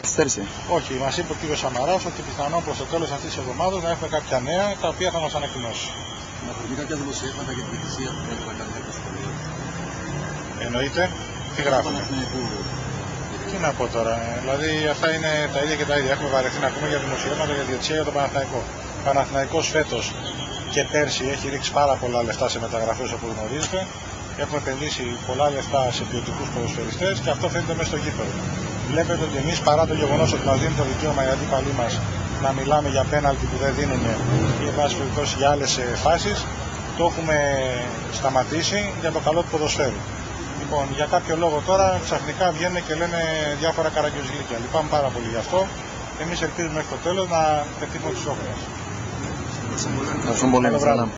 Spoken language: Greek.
καθυστέρηση. Όχι, μας είπε ο κύριος Σαμαράς ότι πιθανόν προς το τέλος αυτής της εβδομάδας να έχουμε κάποια νέα τα οποία θα μας ανακοινώσει. Να αφορμή κάποια δημοσιεύματα για την εκκλησία που πρέπει να κάνει κάποιο σχολείο. Εννοείται, τι Του γράφουμε; Παναθηναϊκού. Τι να πω τώρα, ε, δηλαδή αυτά είναι τα ίδια και τα ίδια. Έχουμε βαρεθεί να ακούμε για δημοσιεύματα για διαιτησία για τον Παναθηναϊκό. Ο Παναθηναϊκός φέτος και πέρσι έχει ρίξει πάρα πολλά λεφτά σε μεταγραφές όπως γνωρίζετε. Έχουμε επενδύσει πολλά λεφτά σε ποιοτικούς ποδοσφαιριστές και αυτό φαίνεται μέσα στο γήπεδο. Βλέπετε ότι εμείς παρά το γεγονός ότι μας δίνει το δικαίωμα οι αντίπαλοι μας να μιλάμε για πέναλτι που δεν δίνουν ή εν πάση περιπτώσει για άλλες ε, φάσεις, το έχουμε σταματήσει για το καλό του ποδοσφαίρου. Λοιπόν, για κάποιο λόγο τώρα ξαφνικά βγαίνουν και λένε διάφορα καραγκιόζηλικια. Λυπάμαι πάρα πολύ γι' αυτό. Εμείς ελπίζουμε μέχρι το τέλος να πετύχουμε τους στόχους μας. Ευχαριστούμε πολύ. Καλό βράδυ.